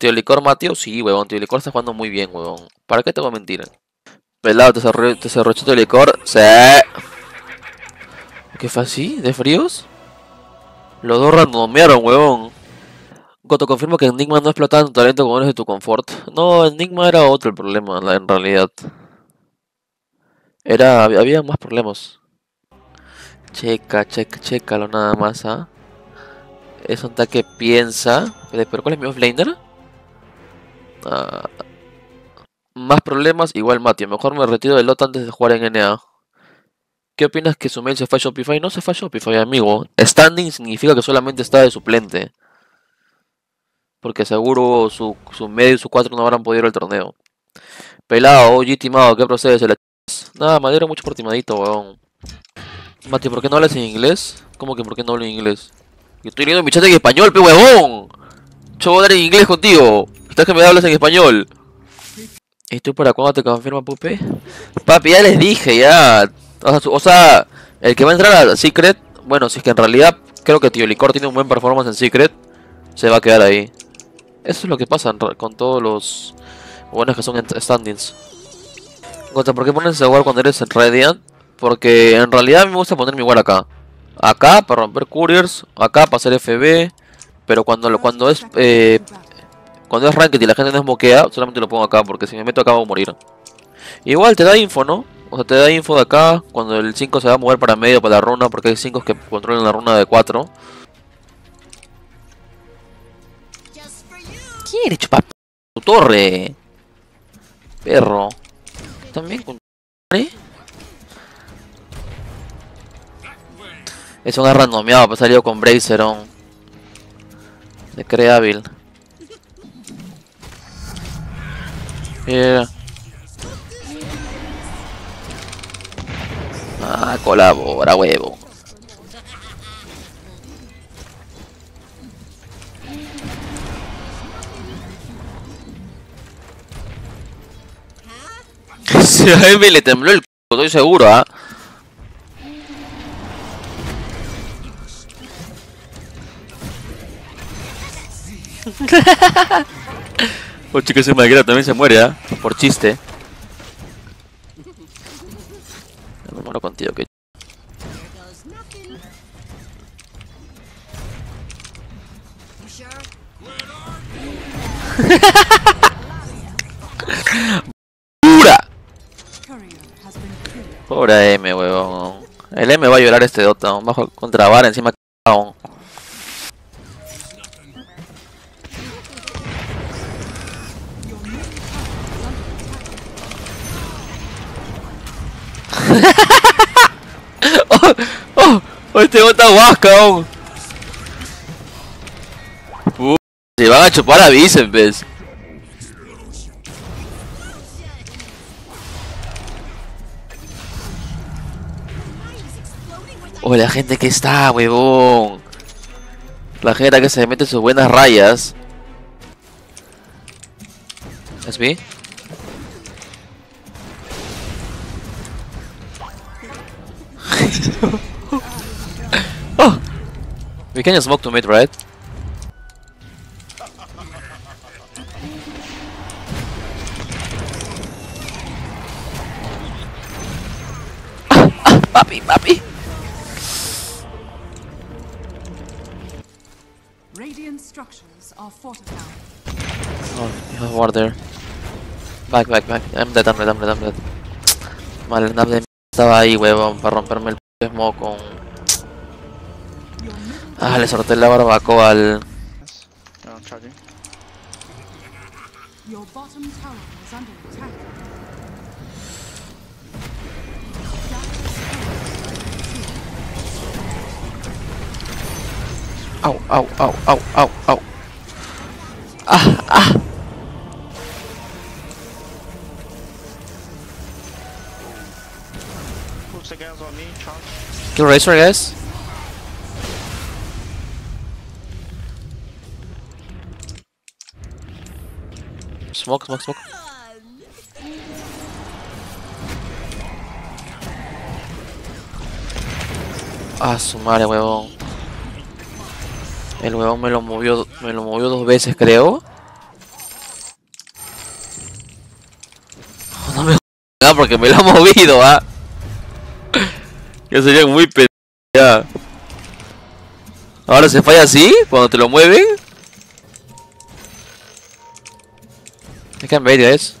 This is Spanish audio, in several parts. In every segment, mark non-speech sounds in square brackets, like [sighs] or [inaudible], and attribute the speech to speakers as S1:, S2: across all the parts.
S1: Tío Licor Mateo, sí, huevón. Tío Licor está jugando muy bien, huevón. ¿Para qué te voy a mentir? Pelado, te cerró, te cerró Licor. Sí. ¿Qué fue así? ¿De fríos? Los dos randomearon, huevón. Goto, confirmo que Enigma no explotaba tu talento como eres de tu confort. No, Enigma era otro el problema, en realidad. Era, había, más problemas. Checa, checa, chécalo nada más, ¿ah? Es un ataque piensa. Pero ¿cuál es mi offlaner? Ah, más problemas, igual Matio. Mejor me retiro del lot antes de jugar en NA. ¿Qué opinas que su mail se fue a Shopify? No se fue a Shopify, amigo. Standing significa que solamente está de suplente. Porque seguro su, su medio y su 4 no habrán podido ir al torneo. Pelado, OG timado, ¿qué procede? La Nada, me alegro mucho por timadito, weón. Mati, ¿por qué no hablas en inglés? ¿Cómo que por qué no hablo en inglés? Yo estoy leyendo mi chat en español, pe huevón. Yo voy a hablar en inglés contigo. Estás que me hablas en español. ¿Y tú para cuándo te confirma, Pupe? Papi, ya les dije, ya. O sea, el que va a entrar a Secret, bueno, si es que en realidad creo que Tío Licor tiene un buen performance en Secret, se va a quedar ahí. Eso es lo que pasa con todos los buenos que son en standings. Gota, ¿por qué pones a jugar cuando eres en Radiant? Porque en realidad me gusta poner mi igual acá. Acá para romper couriers, acá para hacer FB, pero cuando cuando es eh, cuando es ranked y la gente no es moquea, solamente lo pongo acá porque si me meto acá voy a morir. Igual te da info, ¿no? O sea, te da info de acá cuando el 5 se va a mover para medio para la runa porque hay 5 que controlan la runa de 4. ¿Quiere chupar tu torre? Perro. También con ¿eh? Es un randomeado, pues salido con Braceron. Se cree hábil. Yeah. Ah, colabora, huevo. [laughs] Si a le tembló el c, estoy seguro, ¿ah? [laughs] Oh, chica, ese maguera también se muere, ¿ah? Por chiste. Me muero contigo, que. ¡Pura! Pobre M, huevón. El M va a llorar este Dota. Bajo contra Vara encima. cabrón. Oh, oh, oh, este Dota guasca, aún. Se van a chupar a ¿ves? Oh, la gente que está, huevón. La gente que se mete sus buenas rayas. ¿Es me? [laughs] oh! We can just smoke to mid, right? [laughs] Papi, papi.
S2: Radiant structures are fortified.
S1: Oh, you have ward there. Back, back, back. I'm dead, I'm dead, I'm dead, I'm dead. Vale, el nap de mierda estaba ahí, huevón, para romperme el smoke con... Ah, le sorté la barbacoa al...
S3: No, charging.
S2: Your bottom tower is under attack.
S1: Au, au, au, au, au, au. Ah, ah. Chunks Racer, guys. Smoke, smoke, smoke. Ah, su madre, huevón. El huevón me lo movió, me lo movió dos veces, creo. No me jodas porque me lo ha movido, ah. Ya sería muy pe... ya. Ahora se falla así, cuando te lo mueven. I can bait guys.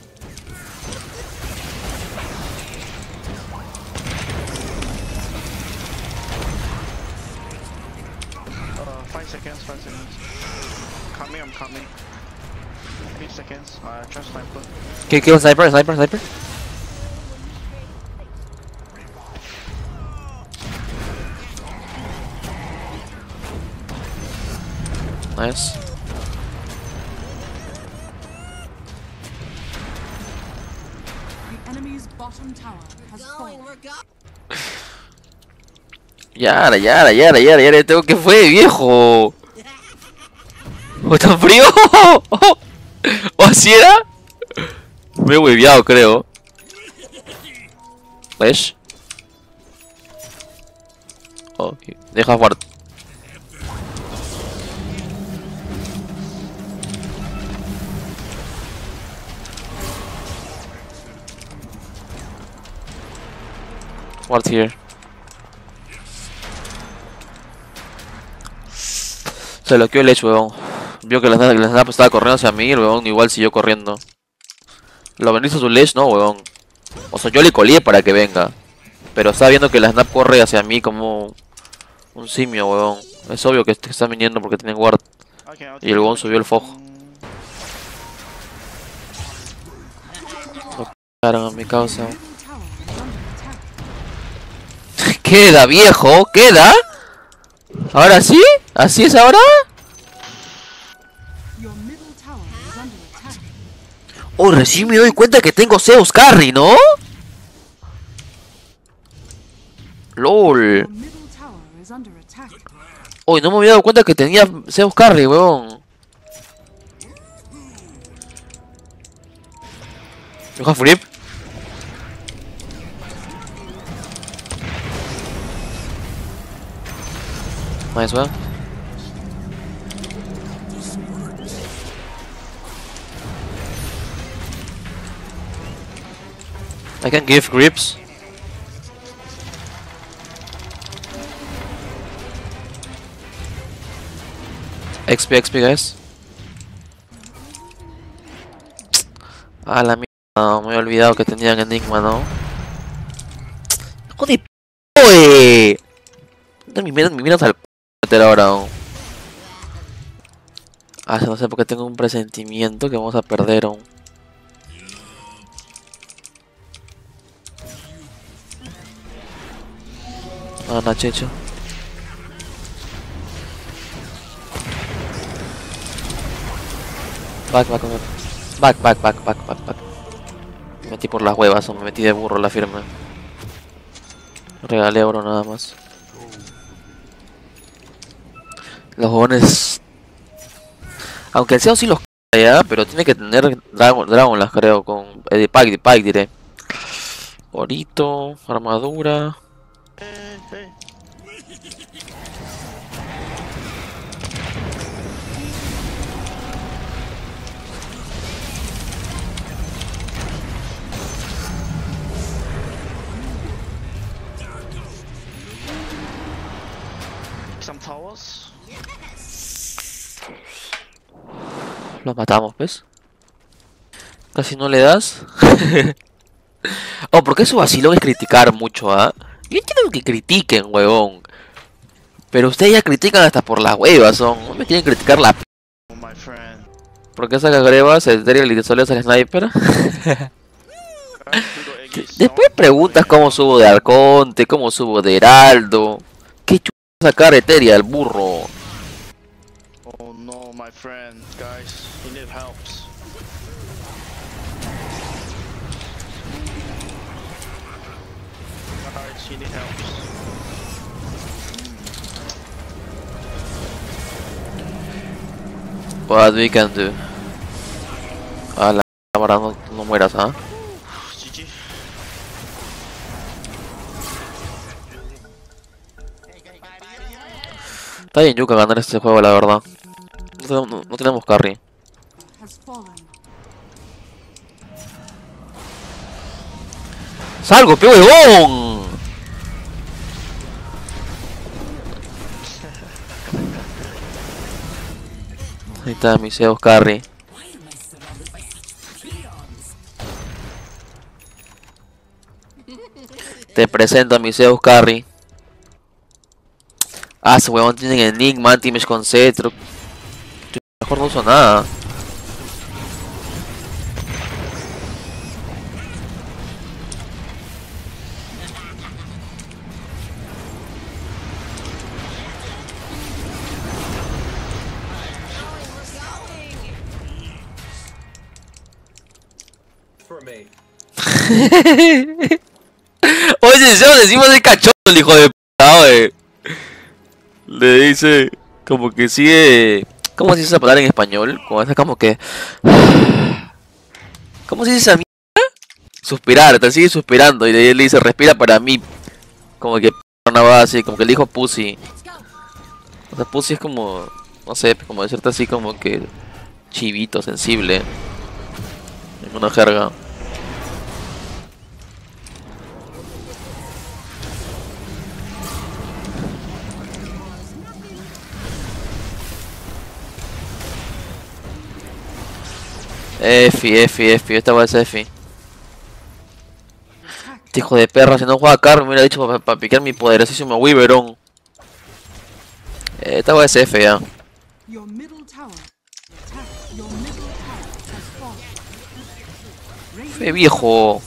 S3: Uh, five seconds, five seconds. Coming, I'm coming. Eight seconds. Uh, sniper.
S1: Kill, kill, sniper, sniper, sniper. Nice. [sighs] Yara, Yara, Yara, Yara, Yara, tengo que fue, viejo. ¿O tan frío? [laughs] ¿O así era? Me he hueviado, creo. ¿Ves? Ok, deja jugar. Ward here. Se lo quedó el Edge, weón. Vio que la snap, estaba corriendo hacia mí, el weón igual siguió corriendo. Lo bendice su Ledge, no, weón. O sea, yo le colié para que venga. Pero estaba viendo que la snap corre hacia mí como un simio, weón. Es obvio que est- está viniendo porque tiene guard. Y el weón subió el. Cagaron a mi causa. Queda, viejo, queda. ¿Ahora sí? ¿Así es ahora? Oh, recién me doy cuenta que tengo Zeus Carry, ¿no? LOL. Uy, no me había dado cuenta que tenía Zeus Carry, weón. You have rip? Nice one. I can give grips. XP, XP, guys. A la mierda, me he olvidado que tenían Enigma, ¿no? ¡Hijo de p***, wey! No, mi mira, mi mira al meter ahora. ¿no? Ah, no sé por qué tengo un presentimiento que vamos a perder aún. Ah, no, checho. Back, back, back. Back, back, back, back, back, back. Me metí por las huevas o me metí de burro la firme. Regalé oro nada más. Los jóvenes. Aunque el SEO sí los ya, pero tiene que tener Dragon, Dragon las creo con. Eh, de Pike, Pike diré. Orito, armadura.
S3: Some towers.
S1: Matamos, ¿ves? Casi no le das. [laughs] oh, porque su vacilón es criticar mucho, ¿ah? Yo entiendo que critiquen, huevón. Pero ustedes ya critican hasta por las huevas, son. No me quieren criticar la p. ¿Por qué saca grebas, Daryl y el sniper? [laughs] Después preguntas cómo subo de Arconte, cómo subo de Heraldo. ¿Qué chulo sacar Eteria, el burro? What we can do. A la cámara, no, no mueras, ¿ah?
S3: GG.
S1: Está bien Yuka ganar este juego, la verdad. No, tenemos- carry. ¡Salgo, pe huevón! Ahí está mi Zeus Carry. Te presento a mi Zeus Carry. Ah, ese huevón tiene Enigma, Anti-Mesh con. Mejor no uso nada. [laughs] Oye, se decimos de cachondo el hijo de puta, oye. Le dice como que sigue. ¿Cómo se dice esa palabra en español? Como es como que. [sighs] ¿Cómo se dice esa mierda? Suspirar, te sigue suspirando y le dice respira para mí. Como que [laughs] una va así, como que le dijo pussy. O sea, pussy es como. No sé, como decirte así como que. Chivito, sensible. En una jerga. Efi, Efi, Efi, esta va a ser Efi. Este hijo de perra, si no juega Carmen, me hubiera dicho para picar mi poderosísimo Wyveron. Eh, Esta va a ser F ya. Fe viejo.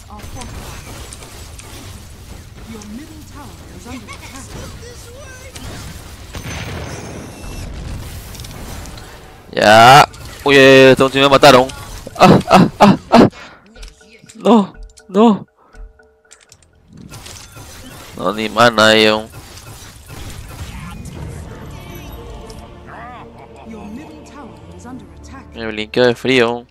S1: Ya. Uy, eh, este último me mataron. Ah, ah, ah, ah. No, no. No, ni mana, yo.
S2: Your middle tower is under attack.
S1: Me blinqueo de frío.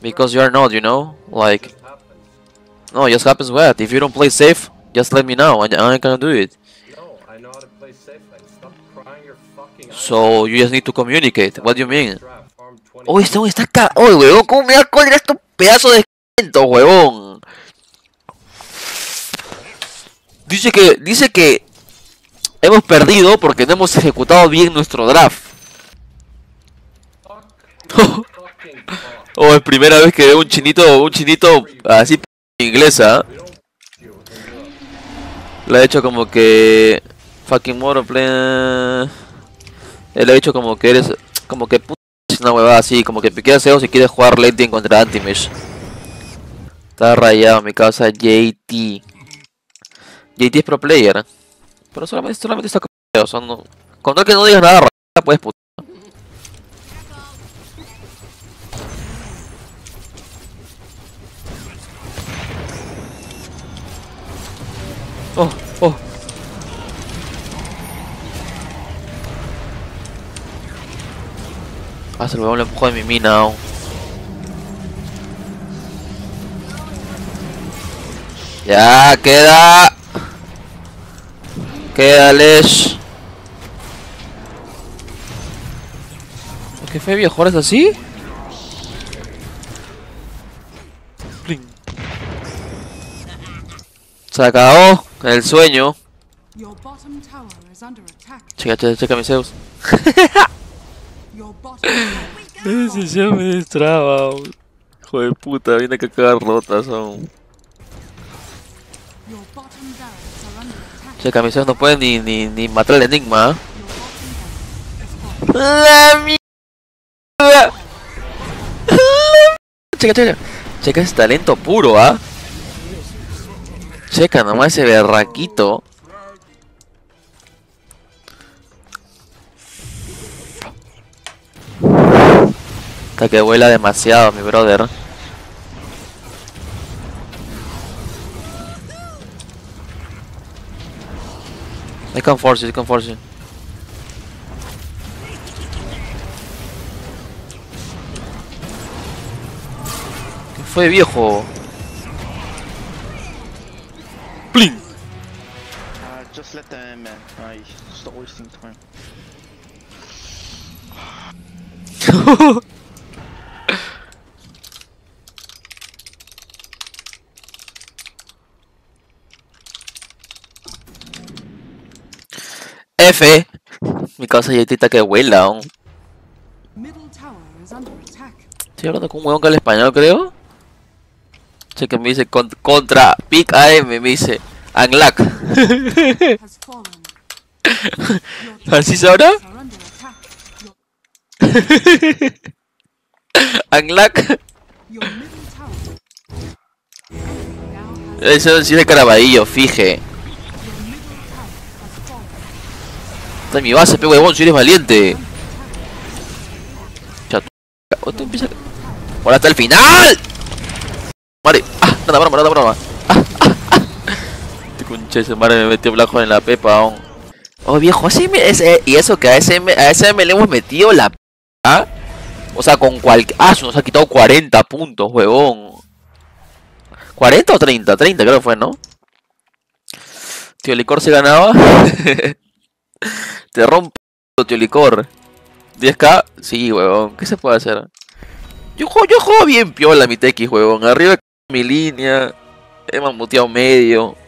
S1: Because you are not, you know? Like,
S4: Happens.
S1: no, it just happens what? If you don't play safe, just let me know and I can do it.
S4: No, I know how to play safe lane. Stop crying your fucking
S1: So, you just need to communicate. What do you mean?
S4: Draft, farm 20
S1: este weón está acá. Oh, huevón, ¿cómo me da cólera estos pedazos de esqueletos, huevón? Dice que, dice que hemos perdido porque no hemos ejecutado bien nuestro draft. [laughs] Oh, es primera vez que veo un chinito, un chinito así inglesa.
S4: Europe.
S1: Le ha hecho como que fucking moro play. Él ha dicho como que eres como que una huevada así, como que piquea SEO si quieres jugar late contra Antimesh. Está rayado mi causa JT. JT es pro player. Pero solamente, solamente está no, con tal que no digas nada puedes puta. Oh, se lo huevón le empujó de mi mina. aún. Ya, queda. Queda Lesh. ¿Qué fue viejo? ¿Ahora es así? Pling. Se acabó el sueño. Checa, checa, checa mi Zeus. [laughs] Ya me destraba. Hijo de puta, viene a cagar rotas aún. Mi Zeus no puede ni, ni, ni matar al enigma. ¿ah? La mierda. Checa, checa. Checa ese talento puro, ¿ah? Checa nomás ese berraquito. Hasta que vuela demasiado, mi brother. I can force it, I can force. ¿Qué fue viejo? Plin.
S3: Uh, just let them, man. Uh, stop wasting time. [laughs]
S1: F. Mi causa yetita que vuela, aún. Estoy hablando con un huevón que habla español, creo. Che, que me dice con- contra Pick AM, me dice. [laughs]
S2: Your
S1: ¿Así
S2: now has
S1: Eso sí de Caraballo, fije. En mi base, pe huevón, si eres valiente. Chato. Otro empieza. Ahora hasta el final. Madre. Ah, nada, broma, nada, broma. Ah, ah, ah. Este de madre me metió blajo en la pepa aún. Oh viejo, así me, ese- y eso que a SM, a SM le hemos metido la ¿ah? O sea, con cualquier. Ah, se nos ha quitado 40 puntos, huevón. ¿40 o 30? 30 creo que fue, ¿no? Tío Licor se ganaba. [laughs] [laughs] Te rompo, tío Licor. 10k, sí, huevón. ¿Qué se puede hacer? Yo juego, yo juego bien piola mi TX, huevón. Arriba mi línea. He mamuteado medio.